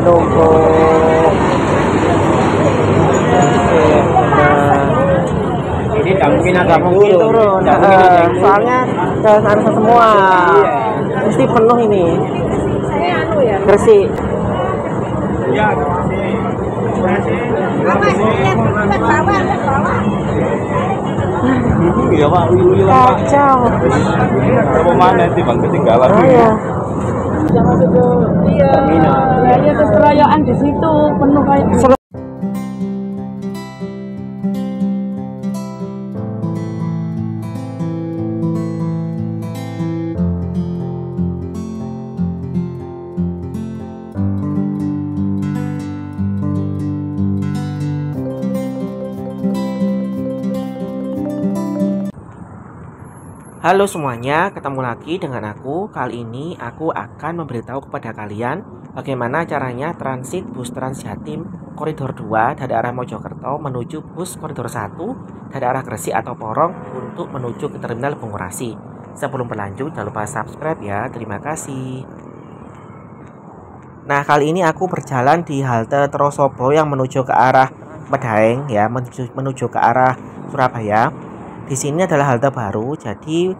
nunggu Ini nggak mungkin ada nggak mungkin turun. Nggak mungkin ada Eh, yang turun. soalnya ke sana semua. Mesti penuh ini. Gresik Ya. Iya pak, iya pak. kacau. Berapa mana nanti bang ketinggalan? oh ya Iya. Terminal. Iya terus perayaan di situ penuh kayak Halo semuanya, ketemu lagi dengan aku. Kali ini aku akan memberitahu kepada kalian bagaimana caranya transit bus Transjatim koridor 2 dari arah Mojokerto menuju bus koridor 1 dari arah Gresik atau Porong untuk menuju ke terminal Bungurasi. Sebelum berlanjut, jangan lupa subscribe ya. Terima kasih. Nah, kali ini aku berjalan di halte Trosobo yang menuju ke arah Medaeng ya, menuju, menuju ke arah Surabaya. Di sini adalah halte baru, jadi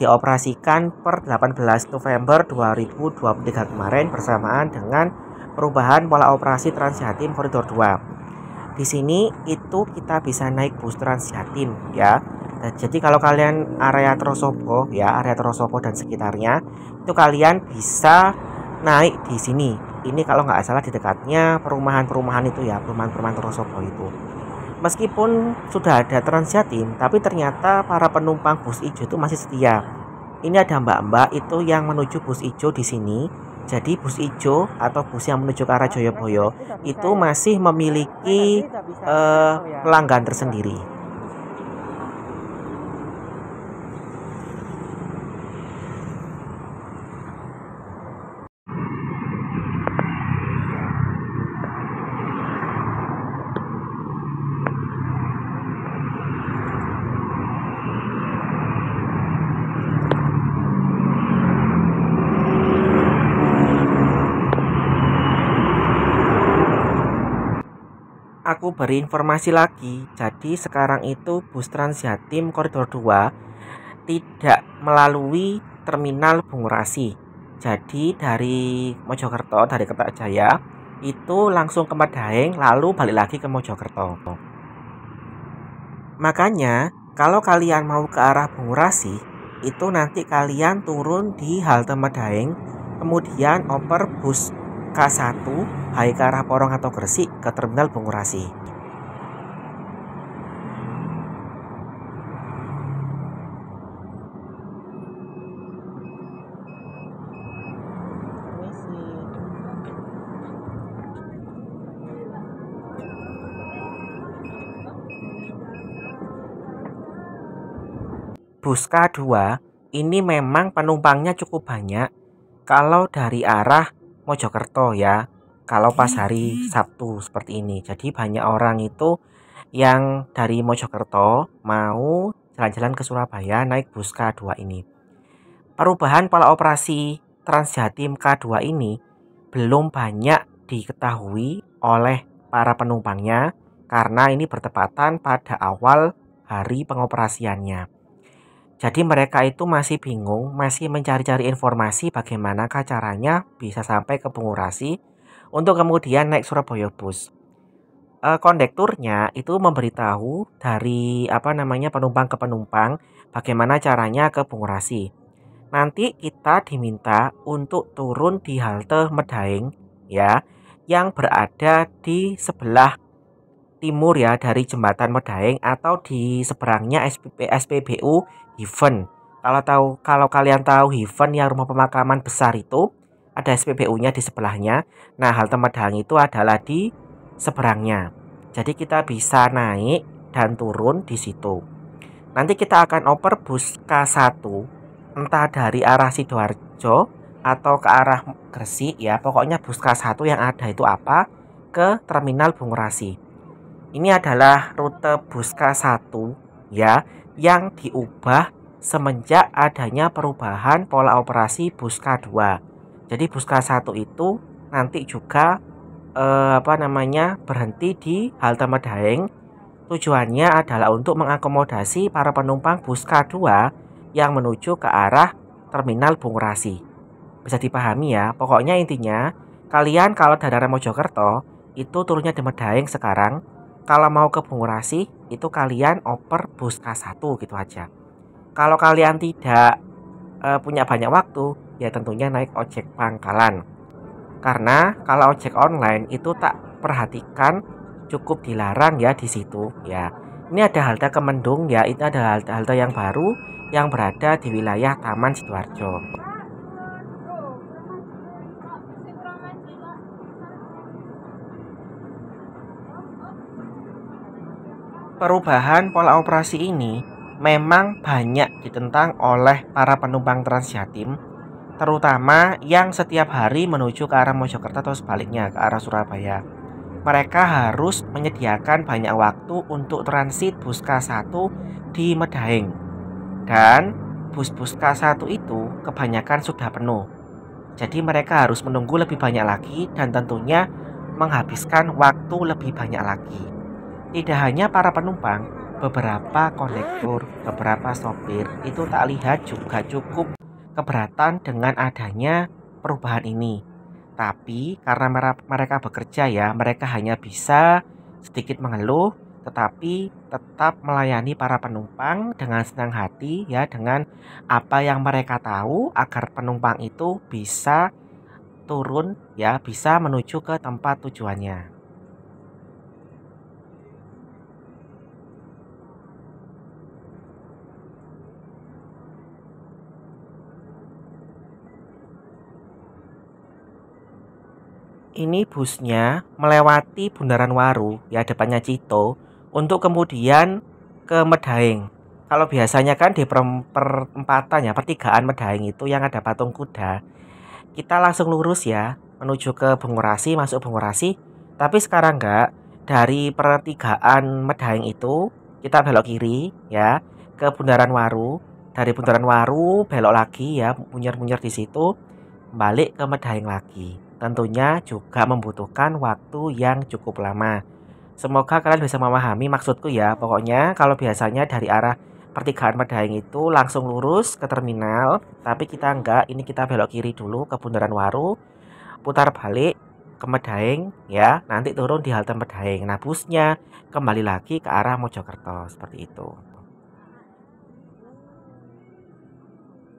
dioperasikan per 18 November 2023 kemarin bersamaan dengan perubahan pola operasi Transjatim Koridor 2. Di sini itu kita bisa naik bus Transjatim ya. Jadi kalau kalian area Trosobo ya, area Trosobo dan sekitarnya itu kalian bisa naik di sini. Ini kalau nggak salah di dekatnya perumahan-perumahan itu ya, perumahan-perumahan Trosobo itu. Meskipun sudah ada Transjatim, tapi ternyata para penumpang bus ijo itu masih setia. Ini ada mbak-mbak itu yang menuju bus ijo di sini. Jadi bus ijo atau bus yang menuju ke arah Joyoboyo itu masih memiliki eh, pelanggan tersendiri. Aku beri informasi lagi, jadi sekarang itu bus Transjatim koridor 2 tidak melalui terminal Bungurasi. Jadi dari Mojokerto, dari Kertajaya itu langsung ke Medaeng lalu balik lagi ke Mojokerto. Makanya kalau kalian mau ke arah Bungurasi itu nanti kalian turun di halte Medaeng kemudian oper bus K1 baik ke arah Porong atau Gresik ke terminal Bungurasi. Bus K2 ini memang penumpangnya cukup banyak kalau dari arah Mojokerto ya. Kalau pas hari Sabtu seperti ini. Jadi banyak orang itu yang dari Mojokerto mau jalan-jalan ke Surabaya naik bus K2 ini. Perubahan pola operasi Transjatim K2 ini belum banyak diketahui oleh para penumpangnya karena ini bertepatan pada awal hari pengoperasiannya jadi mereka itu masih bingung, masih mencari-cari informasi bagaimanakah caranya bisa sampai ke Bungurasi untuk kemudian naik Surabaya bus. E, kondekturnya itu memberitahu dari apa namanya penumpang ke penumpang bagaimana caranya ke Bungurasi. Nanti kita diminta untuk turun di halte Medaeng ya yang berada di sebelah timur ya dari jembatan Medaeng atau di seberangnya SPP, SPBU Heaven. Kalau tahu kalau kalian tahu Heaven yang rumah pemakaman besar itu ada SPBU-nya di sebelahnya. Nah, halte Medaeng itu adalah di seberangnya. Jadi kita bisa naik dan turun di situ. Nanti kita akan oper bus K1 entah dari arah Sidoarjo atau ke arah Gresik ya. Pokoknya bus K1 yang ada itu apa? Ke terminal Bungurasi. Ini adalah rute bus K1 ya yang diubah semenjak adanya perubahan pola operasi bus K2. Jadi bus K1 itu nanti juga eh, apa namanya berhenti di halte Medaeng. Tujuannya adalah untuk mengakomodasi para penumpang bus K2 yang menuju ke arah terminal Bungurasi. Bisa dipahami ya, pokoknya intinya kalian kalau dari Mojokerto itu turunnya di Medaeng sekarang. Kalau mau ke Bungurasi itu kalian oper bus K1 gitu aja. Kalau kalian tidak eh, punya banyak waktu, ya tentunya naik ojek pangkalan. Karena kalau ojek online itu tak perhatikan cukup dilarang ya di situ ya. Ini ada halte Kemendung ya, itu ada halte, halte yang baru yang berada di wilayah Taman Sidoarjo. Perubahan pola operasi ini memang banyak ditentang oleh para penumpang Transjatim, terutama yang setiap hari menuju ke arah Mojokerto atau sebaliknya ke arah Surabaya. Mereka harus menyediakan banyak waktu untuk transit bus K1 di Medaeng. Dan bus-bus K1 itu kebanyakan sudah penuh. Jadi mereka harus menunggu lebih banyak lagi dan tentunya menghabiskan waktu lebih banyak lagi. Tidak hanya para penumpang, beberapa konektor, beberapa sopir itu tak lihat juga cukup keberatan dengan adanya perubahan ini. Tapi karena mereka bekerja ya, mereka hanya bisa sedikit mengeluh tetapi tetap melayani para penumpang dengan senang hati ya dengan apa yang mereka tahu agar penumpang itu bisa turun ya bisa menuju ke tempat tujuannya. Ini busnya melewati Bundaran Waru ya depannya Cito untuk kemudian ke Medaeng. Kalau biasanya kan di perempatan ya pertigaan Medaeng itu yang ada patung kuda, kita langsung lurus ya menuju ke Bungurasi masuk Bungurasi. Tapi sekarang enggak dari pertigaan Medaeng itu kita belok kiri ya ke Bundaran Waru. Dari Bundaran Waru belok lagi ya munyer-munyer di situ balik ke Medaeng lagi tentunya juga membutuhkan waktu yang cukup lama. Semoga kalian bisa memahami maksudku ya. Pokoknya kalau biasanya dari arah pertigaan Medaeng itu langsung lurus ke terminal, tapi kita enggak, ini kita belok kiri dulu ke Bundaran Waru, putar balik ke Medaeng ya, nanti turun di halte Medaeng. Nah, busnya kembali lagi ke arah Mojokerto seperti itu.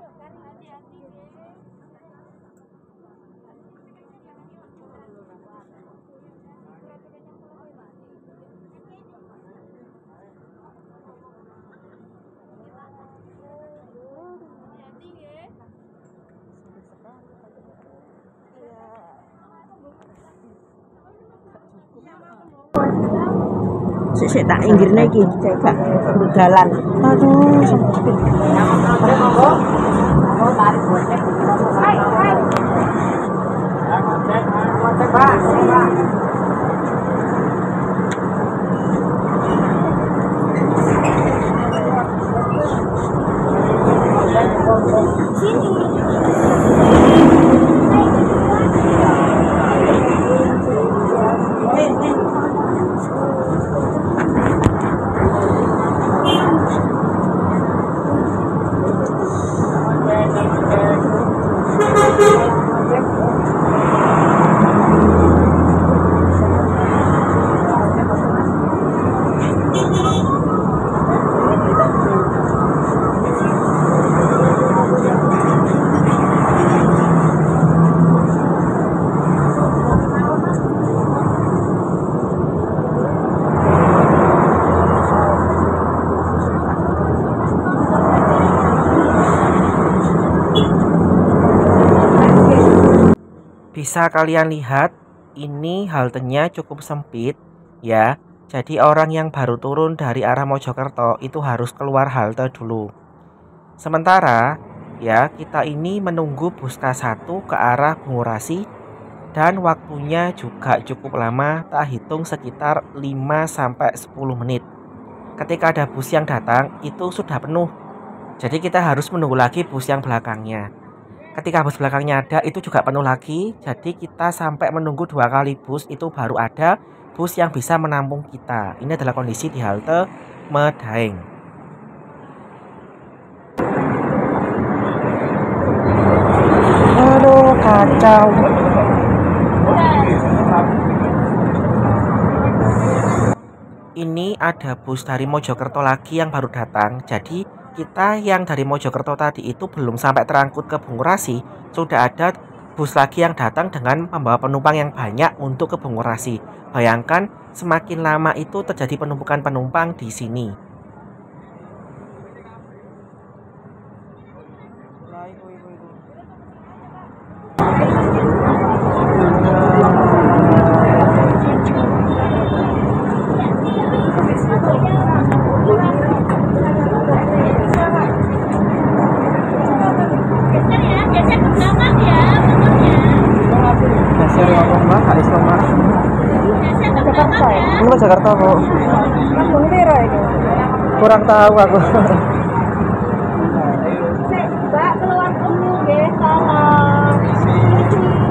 Cái này. sik tak inggirne iki cekak dalan aduh sempit Sini. Bisa kalian lihat ini haltenya cukup sempit ya. Jadi orang yang baru turun dari arah Mojokerto itu harus keluar halte dulu. Sementara ya kita ini menunggu bus K1 ke arah Bungurasi dan waktunya juga cukup lama tak hitung sekitar 5 sampai 10 menit. Ketika ada bus yang datang itu sudah penuh. Jadi kita harus menunggu lagi bus yang belakangnya. Ketika bus belakangnya ada itu juga penuh lagi. Jadi kita sampai menunggu dua kali bus itu baru ada bus yang bisa menampung kita. Ini adalah kondisi di halte Medaeng. Aduh, kacau. Ini ada bus dari Mojokerto lagi yang baru datang. Jadi kita yang dari Mojokerto tadi itu belum sampai terangkut ke Bungurasi, sudah ada bus lagi yang datang dengan membawa penumpang yang banyak untuk ke Bungurasi. Bayangkan semakin lama itu terjadi penumpukan penumpang di sini. Jakarta ini. Kurang tahu aku. Mbak keluar dulu deh, salam.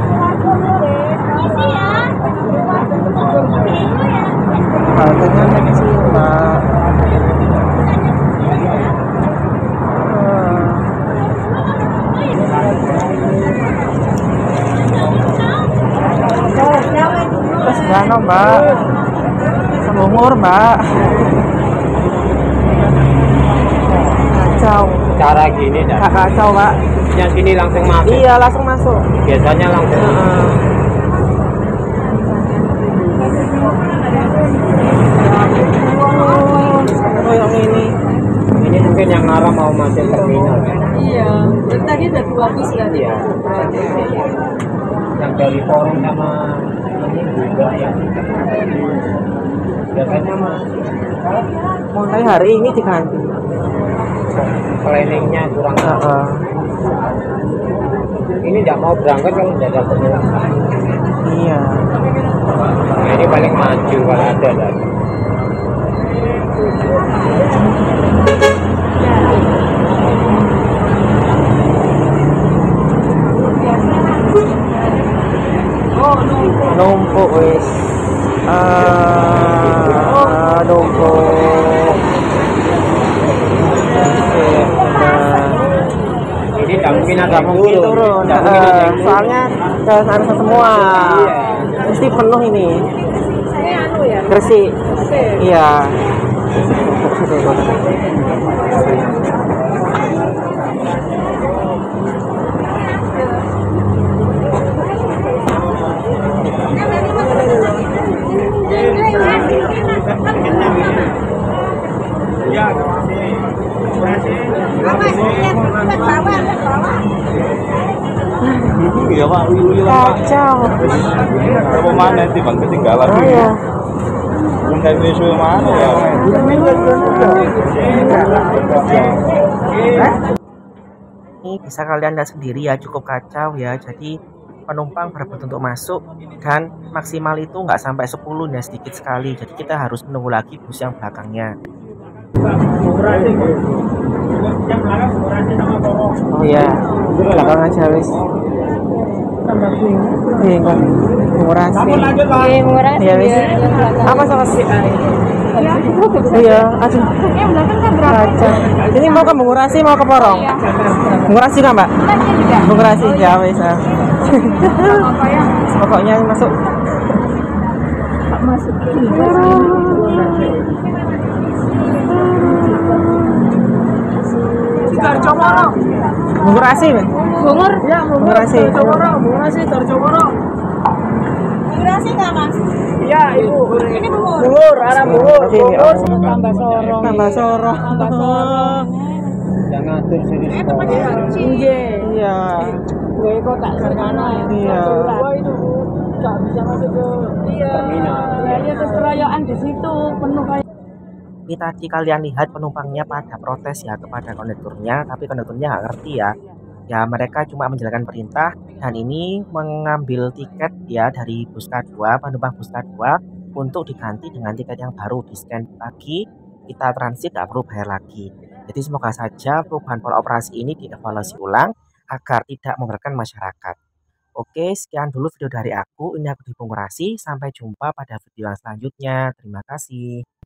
Keluar dulu deh. Isi ya. Haltenya kecil mbak. Terus Jano mbak. Semumur mbak. Kacau. Cara gini dah. Kak kacau mbak. Yang sini langsung masuk. Iya langsung masuk. Biasanya langsung. Heeh. Oh, yang ini. Ini mungkin yang arah mau masuk terminal. Iya. Tadi udah dua bis kan? Iya. Yang dari forum sama ini juga ya. Biasanya mah Mulai hari ini diganti. Planningnya kurang. Heeh. Ini tidak mau berangkat kalau tidak ada penumpang. Iya. Nah, ini paling maju kalau ada lagi. Numpuk wis. Ah, numpuk. Oke, nah. Ini tidak mungkin ada Nggak mungkin turun. Nggak mungkin ada yang turun. soalnya semua. Mesti penuh ini. Ini anu ya? Oke. Iya. Iya lah pak. Kacau. Mana bang ketinggalan? Oh ya. Indonesia mana ya? Ini bisa kalian lihat sendiri ya cukup kacau ya. Jadi penumpang berebut untuk masuk dan maksimal itu nggak sampai 10 ya sedikit sekali. Jadi kita harus menunggu lagi bus yang belakangnya. Oh iya, belakang aja wis. Bingung. Murah sih. Oke, murah Iya wis. Apa sama sih? Iya, aduh. Belakang kan berapa? Ini mau ke Bungurasi mau ke Porong? Bungurasi kan, Mbak? juga. Bungurasi ya wis. Apa ya? Pokoknya masuk. Masuk Bungurasi, Mbak. Bungur? Ya, Bungurasi. Bungurasi, Torjomoro. Bungurasi nggak, Mas? Iya ibu. Ini bungur. Bungur, arah bungur. Oh. Tambah sorong. Tambah sorong. Tambah sorong. Yang ngatur sini Eh, tempatnya kecil. Iya. gue kotak sana Iya. Gua itu nggak bisa masuk ke Iya. Terminal. ya iya terus keroyokan di situ penuh kayak Ini tadi kalian lihat penumpangnya pada protes ya kepada kondekturnya, tapi kondekturnya nggak ngerti ya. Ya mereka cuma menjalankan perintah dan ini mengambil tiket ya dari bus K2, penumpang bus K2 untuk diganti dengan tiket yang baru di scan lagi, kita transit nggak perlu bayar lagi. Jadi semoga saja perubahan pola operasi ini dievaluasi ulang agar tidak memberatkan masyarakat. Oke, sekian dulu video dari aku. Ini aku Rasi. Sampai jumpa pada video selanjutnya. Terima kasih.